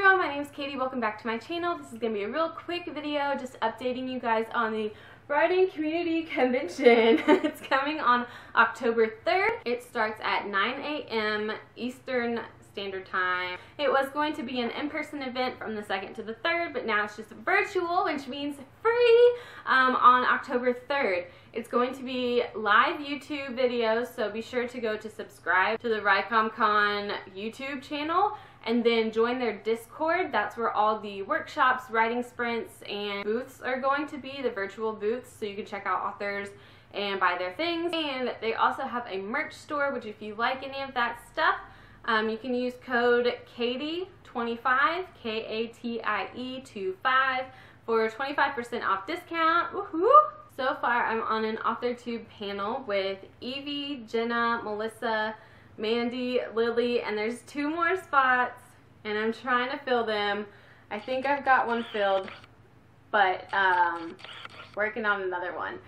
everyone, my name is Katie. Welcome back to my channel. This is going to be a real quick video just updating you guys on the Writing Community Convention. it's coming on October 3rd. It starts at 9 a.m. Eastern Standard Time. It was going to be an in-person event from the 2nd to the 3rd, but now it's just virtual, which means free um, on October 3rd. It's going to be live YouTube videos, so be sure to go to subscribe to the WriCommCon YouTube channel and then join their Discord. That's where all the workshops, writing sprints, and booths are going to be, the virtual booths, so you can check out authors and buy their things. And they also have a merch store, which if you like any of that stuff, um, you can use code KATIE25, K-A-T-I-E 25 for 25% off discount. Woohoo! So far, I'm on an AuthorTube panel with Evie, Jenna, Melissa, Mandy, Lily, and there's two more spots, and I'm trying to fill them. I think I've got one filled, but um, working on another one.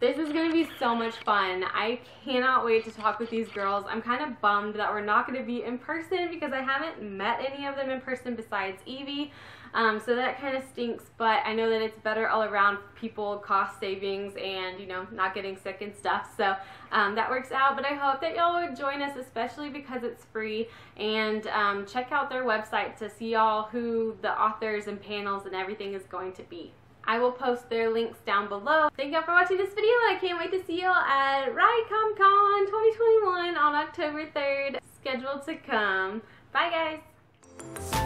This is going to be so much fun. I cannot wait to talk with these girls. I'm kind of bummed that we're not going to be in person because I haven't met any of them in person besides Evie. Um, so that kind of stinks, but I know that it's better all around people, cost savings, and, you know, not getting sick and stuff. So um, that works out, but I hope that y'all would join us, especially because it's free, and um, check out their website to see all who the authors and panels and everything is going to be. I will post their links down below. Thank y'all for watching this video. I can't wait to see y'all at WriCommCon 2021 on October 3rd, scheduled to come. Bye guys!